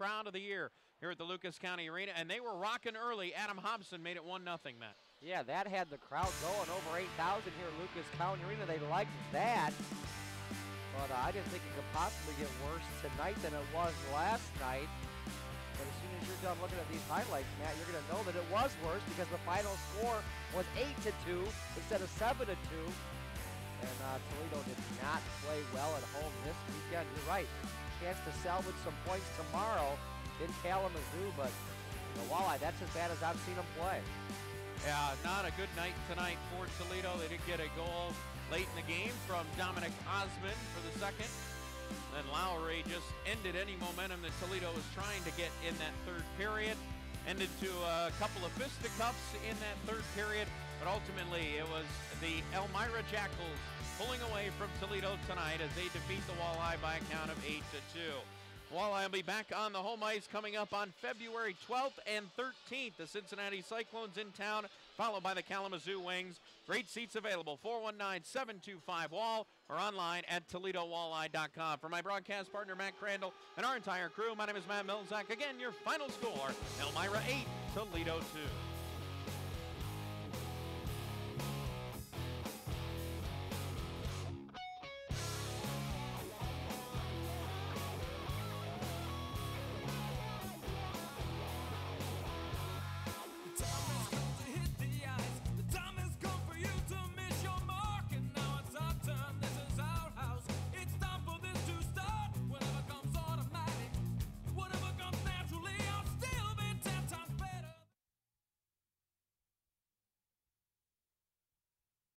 crowd of the year here at the Lucas County Arena, and they were rocking early. Adam Hobson made it 1 0, Matt. Yeah, that had the crowd going over 8,000 here at Lucas County Arena. They liked that. But uh, I didn't think it could possibly get worse tonight than it was last night. But as soon as you're done looking at these highlights, Matt, you're going to know that it was worse because the final score was 8 to 2 instead of 7 to 2. And uh, Toledo did not play well at home this weekend. You're right. Chance to salvage some points tomorrow in Kalamazoo, but the Walleye, that's as bad as I've seen them play. Yeah, not a good night tonight for Toledo. They did get a goal late in the game from Dominic Osmond for the second. Then Lowry just ended any momentum that Toledo was trying to get in that third period. Ended to a couple of fisticuffs in that third period, but ultimately it was the Elmira Jackals pulling away from Toledo tonight as they defeat the Walleye by a count of 8 to 2. Walleye will be back on the home ice coming up on February 12th and 13th. The Cincinnati Cyclones in town, followed by the Kalamazoo Wings. Great seats available, 419-725-WALL or online at ToledoWalleye.com. For my broadcast partner, Matt Crandall, and our entire crew, my name is Matt Milzak. Again, your final score, Elmira 8, Toledo 2.